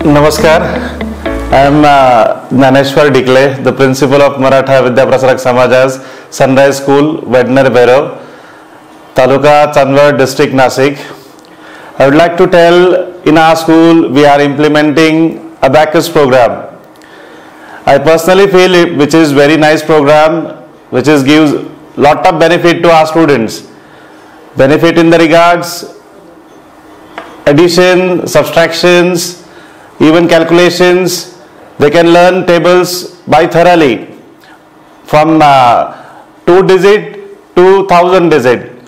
Namaskar. I am uh, Naneshwar Dikle, the principal of Maratha Vidya Prasarak Samaj's, Sunrise School, Vadner Bhairav, Taluka Chandwad District, Nashik. I would like to tell in our school we are implementing a Abacus program. I personally feel it, which is very nice program, which is gives lot of benefit to our students. Benefit in the regards addition, subtractions, even calculations. They can learn tables by thoroughly from uh, 2 digit to 1000 digit.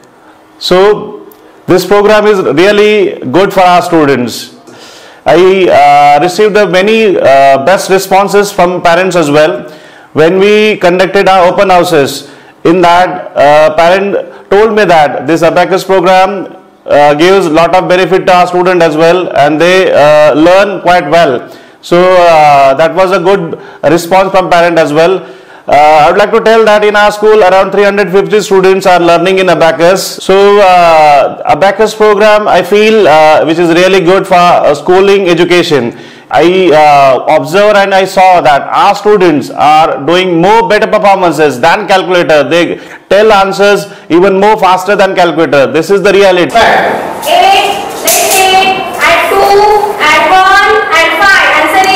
So this program is really good for our students. I uh, received many uh, best responses from parents as well. When we conducted our open houses, in that uh, parent told me that this abacus program uh, gives lot of benefit to our student as well and they uh, learn quite well. So uh, that was a good response from parent as well. Uh, I would like to tell that in our school around 350 students are learning in Abacus. So uh, Abacus program I feel uh, which is really good for schooling education. I uh, observed and I saw that our students are doing more better performances than calculator. They tell answers even more faster than calculator. This is the reality. Eight, let's say at two, at one, at five. Answer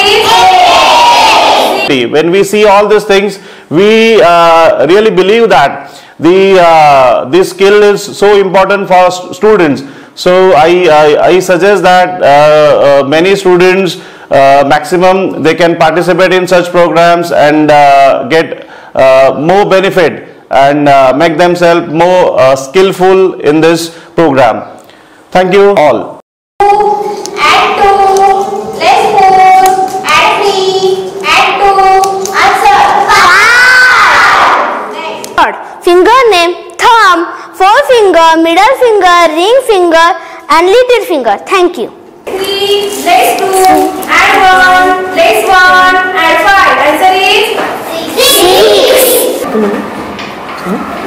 is When we see all these things, we uh, really believe that the uh, this skill is so important for students. So I, I, I suggest that uh, uh, many students maximum they can participate in such programs and uh, get uh, more benefit and uh, make themselves more uh, skillful in this program. Thank you all. finger name thumb, forefinger, middle finger, ring finger and little finger. Thank you. Hello. Huh?